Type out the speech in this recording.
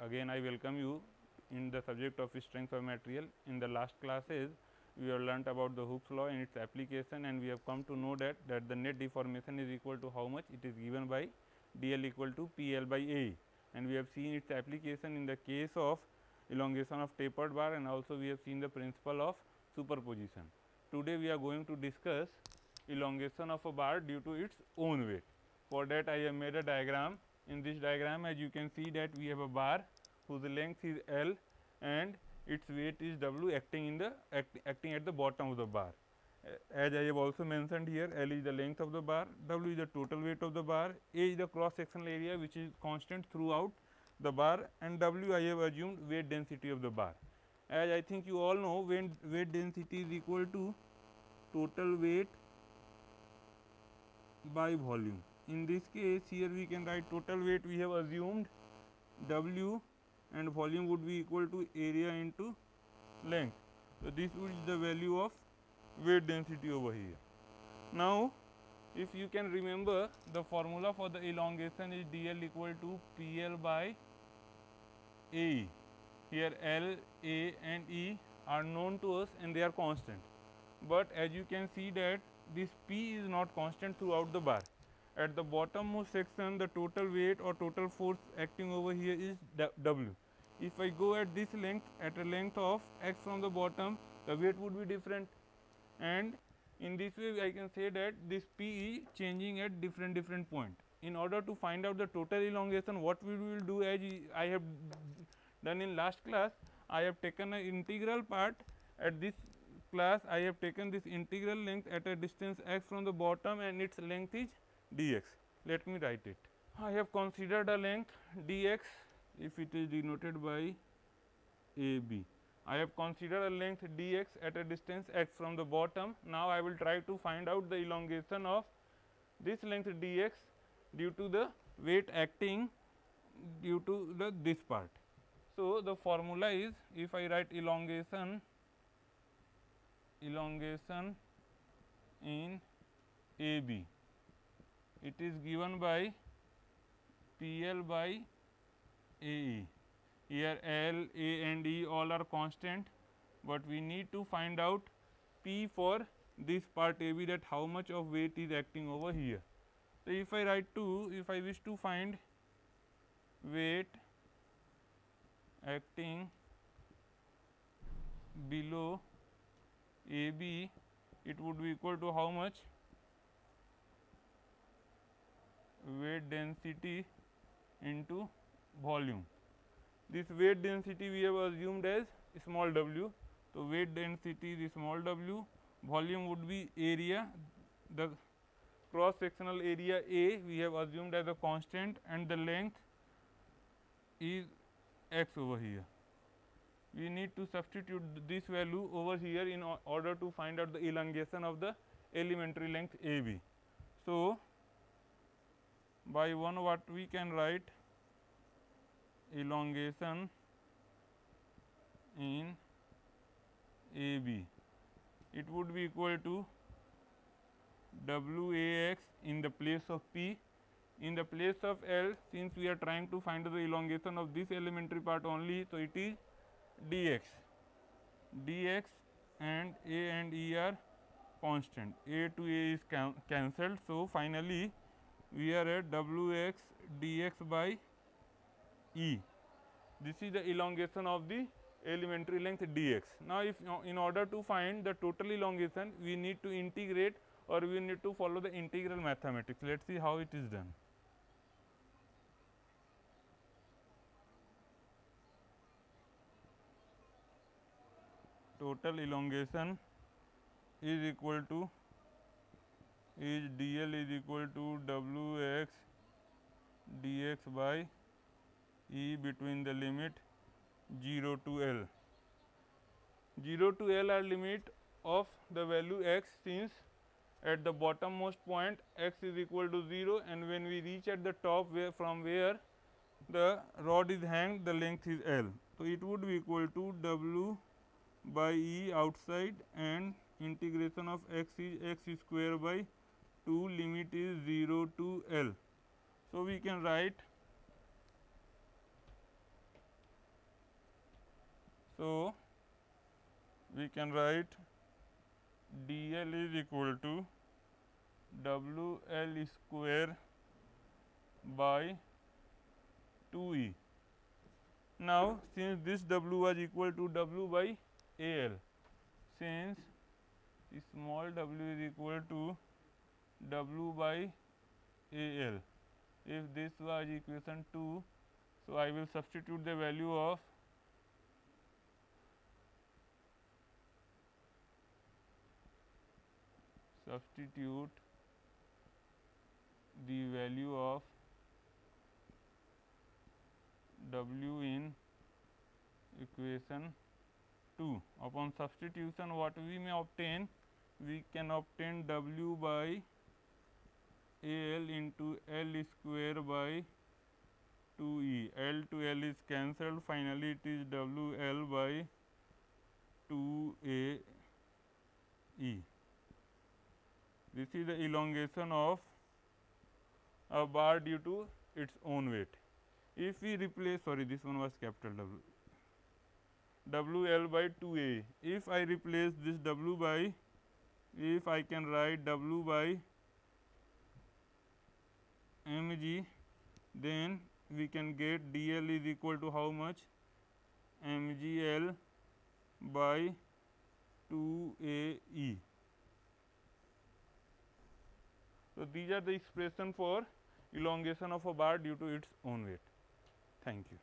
Again I welcome you in the subject of strength of material. In the last classes we have learnt about the Hooke's law and its application and we have come to know that that the net deformation is equal to how much it is given by dl equal to PL by A and we have seen its application in the case of elongation of tapered bar and also we have seen the principle of superposition. Today we are going to discuss elongation of a bar due to its own weight. For that I have made a diagram. In this diagram as you can see that we have a bar whose length is L and its weight is W acting in the act, acting at the bottom of the bar. As I have also mentioned here L is the length of the bar, W is the total weight of the bar, A is the cross sectional area which is constant throughout the bar and W I have assumed weight density of the bar. As I think you all know when weight density is equal to total weight by volume. In this case here we can write total weight we have assumed W and volume would be equal to area into length. So, this would be the value of weight density over here. Now, if you can remember the formula for the elongation is dl equal to PL by a. Here L, A and E are known to us and they are constant. But as you can see that this P is not constant throughout the bar. At the bottommost section the total weight or total force acting over here is W. If I go at this length at a length of x from the bottom the weight would be different and in this way I can say that this P is changing at different different point. In order to find out the total elongation what we will do as I have done in last class I have taken an integral part at this class I have taken this integral length at a distance x from the bottom and its length is dx. Let me write it. I have considered a length dx if it is denoted by a b. I have considered a length dx at a distance x from the bottom. Now, I will try to find out the elongation of this length dx due to the weight acting due to the this part. So, the formula is if I write elongation elongation in A B it is given by P L by A E. Here L, A and E all are constant, but we need to find out P for this part A B that how much of weight is acting over here. So, if I write to if I wish to find weight acting below A B it would be equal to how much weight density into volume. This weight density we have assumed as small w. So, weight density is small w, volume would be area, the cross sectional area A we have assumed as a constant and the length is x over here. We need to substitute this value over here in order to find out the elongation of the elementary length A B. So, by 1 what we can write elongation in A B. It would be equal to W A x in the place of P. In the place of L, since we are trying to find the elongation of this elementary part only, so it is dx. dx and A and E are constant. A to A is can cancelled. So, finally, we are at W x dx by E. This is the elongation of the elementary length dx. Now, if in order to find the total elongation, we need to integrate or we need to follow the integral mathematics. Let us see how it is done. Total elongation is equal to is dl is equal to w x dx by E between the limit 0 to L. 0 to L are limit of the value x since at the bottommost point x is equal to 0 and when we reach at the top where from where the rod is hanged the length is L. So, it would be equal to W by E outside and integration of x is x square by 2 limit is 0 to L. So, we can write So, we can write dl is equal to wl square by 2e. Now, since this w was equal to w by al, since small w is equal to w by al, if this was equation 2, so I will substitute the value of substitute the value of w in equation 2 upon substitution what we may obtain? We can obtain w by al into l square by 2e l to l is cancelled finally it is w l by 2a e this is the elongation of a bar due to its own weight. If we replace sorry this one was capital W W L by 2A. If I replace this W by if I can write W by mg then we can get dl is equal to how much mgl by 2ae So, these are the expression for elongation of a bar due to its own weight. Thank you.